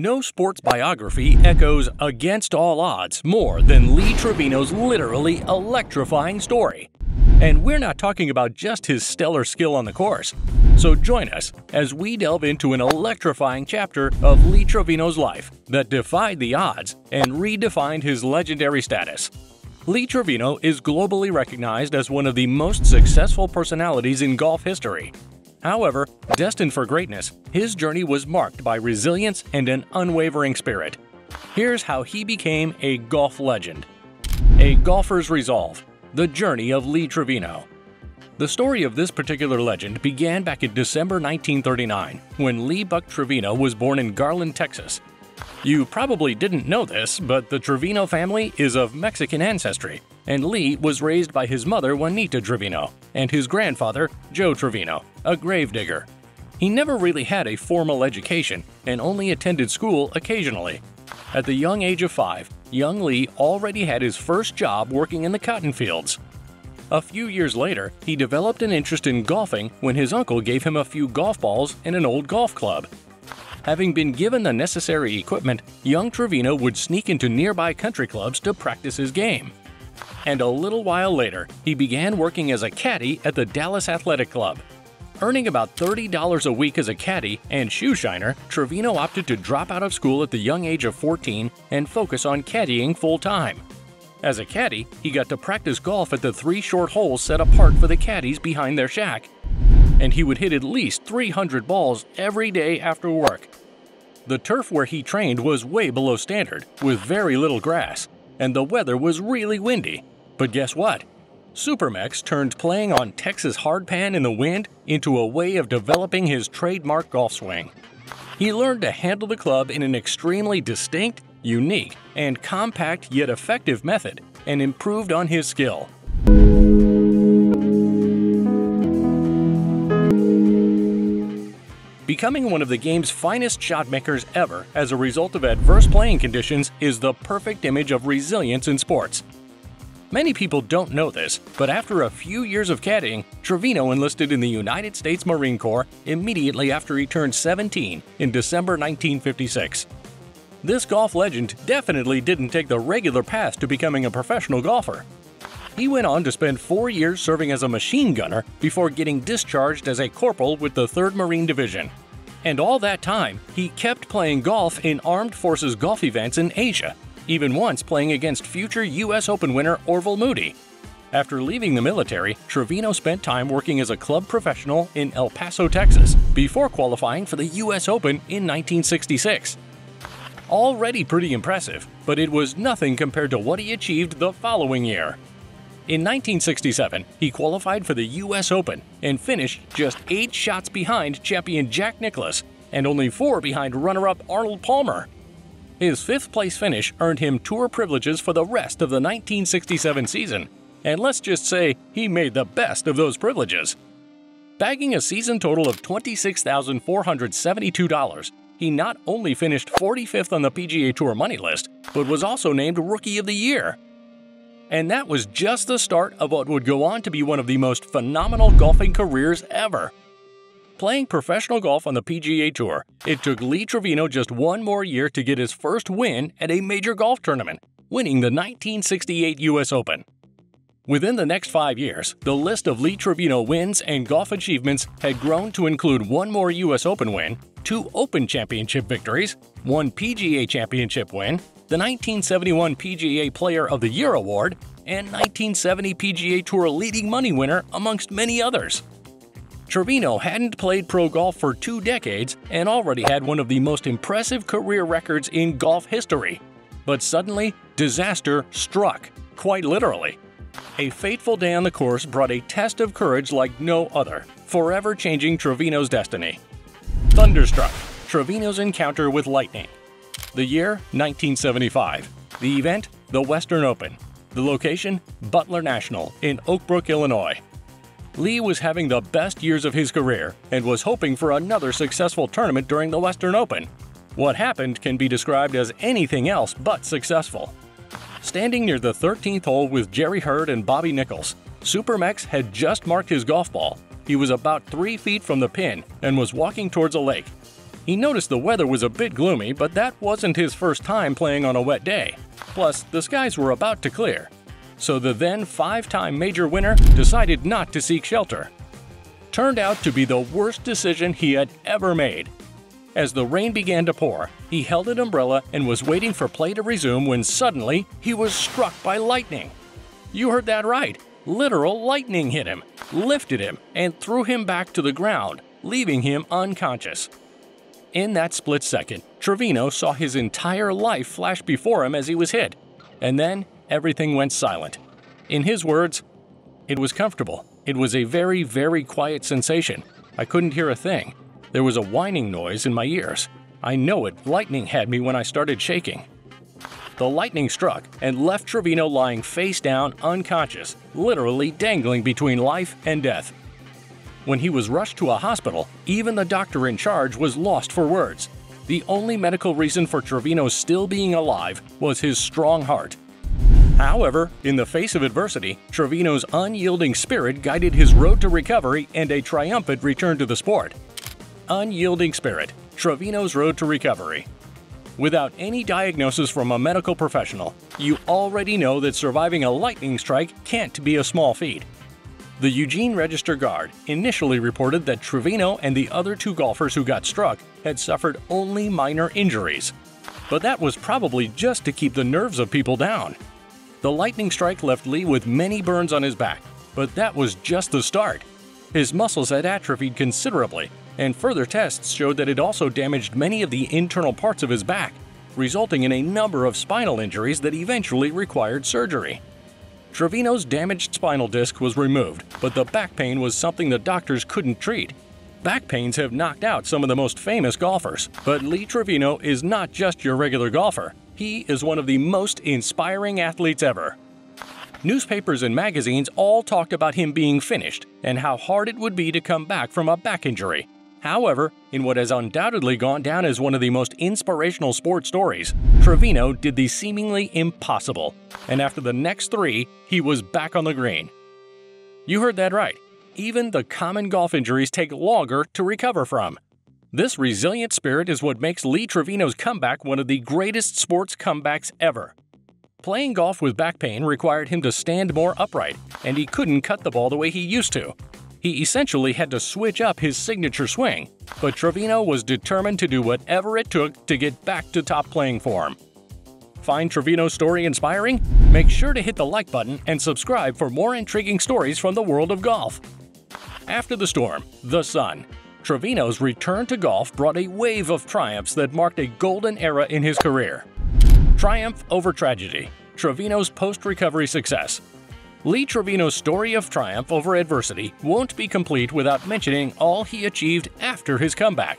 No sports biography echoes against all odds more than Lee Trevino's literally electrifying story. And we're not talking about just his stellar skill on the course. So join us as we delve into an electrifying chapter of Lee Trevino's life that defied the odds and redefined his legendary status. Lee Trevino is globally recognized as one of the most successful personalities in golf history. However, destined for greatness, his journey was marked by resilience and an unwavering spirit. Here's how he became a golf legend. A Golfer's Resolve The Journey of Lee Trevino. The story of this particular legend began back in December 1939 when Lee Buck Trevino was born in Garland, Texas. You probably didn't know this, but the Trevino family is of Mexican ancestry, and Lee was raised by his mother Juanita Trevino and his grandfather Joe Trevino, a gravedigger. He never really had a formal education and only attended school occasionally. At the young age of five, young Lee already had his first job working in the cotton fields. A few years later, he developed an interest in golfing when his uncle gave him a few golf balls and an old golf club. Having been given the necessary equipment, young Trevino would sneak into nearby country clubs to practice his game. And a little while later, he began working as a caddy at the Dallas Athletic Club. Earning about $30 a week as a caddy and shoe shiner, Trevino opted to drop out of school at the young age of 14 and focus on caddying full time. As a caddy, he got to practice golf at the three short holes set apart for the caddies behind their shack. And he would hit at least 300 balls every day after work. The turf where he trained was way below standard, with very little grass, and the weather was really windy. But guess what? Supermex turned playing on Texas hardpan in the wind into a way of developing his trademark golf swing. He learned to handle the club in an extremely distinct unique, and compact yet effective method, and improved on his skill. Becoming one of the game's finest shot makers ever as a result of adverse playing conditions is the perfect image of resilience in sports. Many people don't know this, but after a few years of caddying, Trevino enlisted in the United States Marine Corps immediately after he turned 17 in December 1956. This golf legend definitely didn't take the regular path to becoming a professional golfer. He went on to spend four years serving as a machine gunner before getting discharged as a corporal with the 3rd Marine Division. And all that time, he kept playing golf in armed forces golf events in Asia, even once playing against future U.S. Open winner Orville Moody. After leaving the military, Trevino spent time working as a club professional in El Paso, Texas, before qualifying for the U.S. Open in 1966 already pretty impressive, but it was nothing compared to what he achieved the following year. In 1967, he qualified for the US Open and finished just eight shots behind champion Jack Nicklaus and only four behind runner up Arnold Palmer. His fifth place finish earned him tour privileges for the rest of the 1967 season, and let's just say he made the best of those privileges. Bagging a season total of $26,472, he not only finished 45th on the PGA Tour money list, but was also named Rookie of the Year. And that was just the start of what would go on to be one of the most phenomenal golfing careers ever. Playing professional golf on the PGA Tour, it took Lee Trevino just one more year to get his first win at a major golf tournament, winning the 1968 US Open. Within the next five years, the list of Lee Trevino wins and golf achievements had grown to include one more US Open win, two Open Championship victories, one PGA Championship win, the 1971 PGA Player of the Year award, and 1970 PGA Tour leading money winner, amongst many others. Trevino hadn't played pro golf for two decades and already had one of the most impressive career records in golf history. But suddenly, disaster struck, quite literally. A fateful day on the course brought a test of courage like no other, forever changing Trevino's destiny. Thunderstruck Trevino's encounter with lightning. The year 1975. The event the Western Open. The location Butler National in Oak Brook, Illinois. Lee was having the best years of his career and was hoping for another successful tournament during the Western Open. What happened can be described as anything else but successful. Standing near the 13th hole with Jerry Heard and Bobby Nichols, Supermex had just marked his golf ball he was about three feet from the pin and was walking towards a lake. He noticed the weather was a bit gloomy, but that wasn't his first time playing on a wet day. Plus, the skies were about to clear. So the then five time major winner decided not to seek shelter. Turned out to be the worst decision he had ever made. As the rain began to pour, he held an umbrella and was waiting for play to resume when suddenly he was struck by lightning. You heard that right. Literal lightning hit him, lifted him, and threw him back to the ground, leaving him unconscious. In that split second, Trevino saw his entire life flash before him as he was hit, and then everything went silent. In his words, it was comfortable. It was a very, very quiet sensation. I couldn't hear a thing. There was a whining noise in my ears. I know it, lightning had me when I started shaking. The lightning struck and left Trevino lying face down, unconscious, literally dangling between life and death. When he was rushed to a hospital, even the doctor in charge was lost for words. The only medical reason for Trevino still being alive was his strong heart. However, in the face of adversity, Trevino's unyielding spirit guided his road to recovery and a triumphant return to the sport. Unyielding spirit, Trevino's road to recovery. Without any diagnosis from a medical professional, you already know that surviving a lightning strike can't be a small feat. The Eugene Register Guard initially reported that Trevino and the other two golfers who got struck had suffered only minor injuries. But that was probably just to keep the nerves of people down. The lightning strike left Lee with many burns on his back, but that was just the start. His muscles had atrophied considerably, and further tests showed that it also damaged many of the internal parts of his back, resulting in a number of spinal injuries that eventually required surgery. Trevino's damaged spinal disc was removed, but the back pain was something the doctors couldn't treat. Back pains have knocked out some of the most famous golfers, but Lee Trevino is not just your regular golfer. He is one of the most inspiring athletes ever. Newspapers and magazines all talked about him being finished and how hard it would be to come back from a back injury. However, in what has undoubtedly gone down as one of the most inspirational sports stories, Trevino did the seemingly impossible, and after the next three, he was back on the green. You heard that right. Even the common golf injuries take longer to recover from. This resilient spirit is what makes Lee Trevino's comeback one of the greatest sports comebacks ever. Playing golf with back pain required him to stand more upright, and he couldn't cut the ball the way he used to. He essentially had to switch up his signature swing, but Trevino was determined to do whatever it took to get back to top playing form. Find Trevino's story inspiring? Make sure to hit the like button and subscribe for more intriguing stories from the world of golf. After the storm, the sun. Trevino's return to golf brought a wave of triumphs that marked a golden era in his career. Triumph over tragedy. Trevino's post recovery success. Lee Trevino's story of triumph over adversity won't be complete without mentioning all he achieved after his comeback.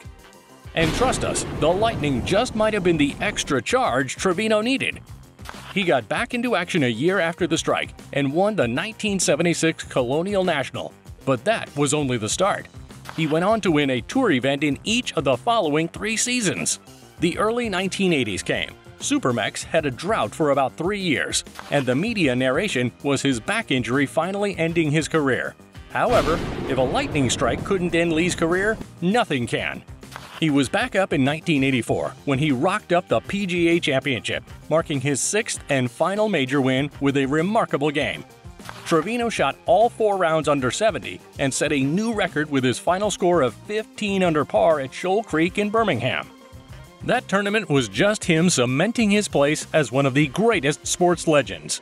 And trust us, the Lightning just might have been the extra charge Trevino needed. He got back into action a year after the strike and won the 1976 Colonial National, but that was only the start. He went on to win a tour event in each of the following three seasons. The early 1980s came, Supermex had a drought for about three years, and the media narration was his back injury finally ending his career. However, if a lightning strike couldn't end Lee's career, nothing can. He was back up in 1984 when he rocked up the PGA Championship, marking his sixth and final major win with a remarkable game. Trevino shot all four rounds under 70 and set a new record with his final score of 15 under par at Shoal Creek in Birmingham. That tournament was just him cementing his place as one of the greatest sports legends.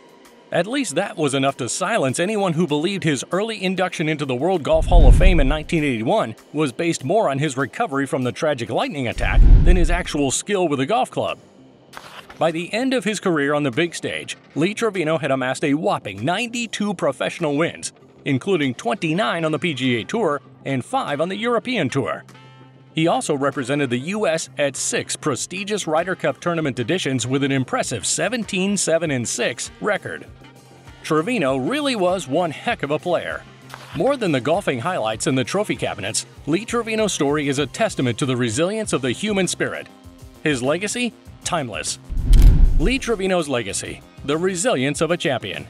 At least that was enough to silence anyone who believed his early induction into the World Golf Hall of Fame in 1981 was based more on his recovery from the tragic lightning attack than his actual skill with a golf club. By the end of his career on the big stage, Lee Trevino had amassed a whopping 92 professional wins, including 29 on the PGA Tour and 5 on the European Tour. He also represented the U.S. at six prestigious Ryder Cup tournament editions with an impressive 17 7 6 record. Trevino really was one heck of a player. More than the golfing highlights and the trophy cabinets, Lee Trevino's story is a testament to the resilience of the human spirit. His legacy? Timeless. Lee Trevino's legacy the resilience of a champion.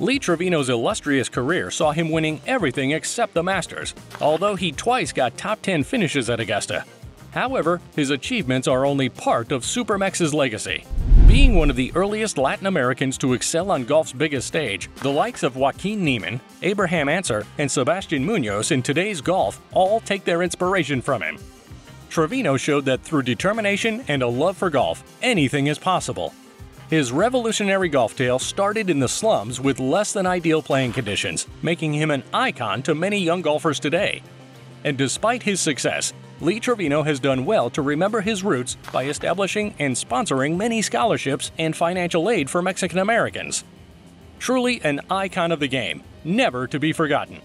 Lee Trevino's illustrious career saw him winning everything except the Masters, although he twice got top 10 finishes at Augusta. However, his achievements are only part of Supermex's legacy. Being one of the earliest Latin Americans to excel on golf's biggest stage, the likes of Joaquin Niemann, Abraham Ancer, and Sebastian Munoz in today's golf all take their inspiration from him. Trevino showed that through determination and a love for golf, anything is possible. His revolutionary golf tale started in the slums with less than ideal playing conditions, making him an icon to many young golfers today. And despite his success, Lee Trevino has done well to remember his roots by establishing and sponsoring many scholarships and financial aid for Mexican Americans. Truly an icon of the game, never to be forgotten.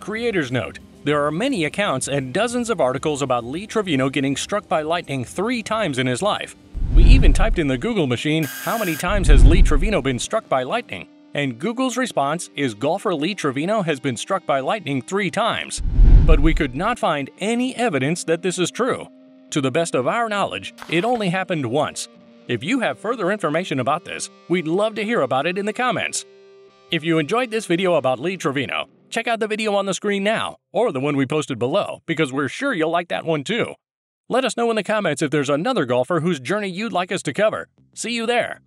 Creator's note there are many accounts and dozens of articles about Lee Trevino getting struck by lightning three times in his life. We even typed in the Google machine, how many times has Lee Trevino been struck by lightning? And Google's response is golfer Lee Trevino has been struck by lightning three times but we could not find any evidence that this is true. To the best of our knowledge, it only happened once. If you have further information about this, we'd love to hear about it in the comments. If you enjoyed this video about Lee Trevino, check out the video on the screen now, or the one we posted below, because we're sure you'll like that one too. Let us know in the comments if there's another golfer whose journey you'd like us to cover. See you there!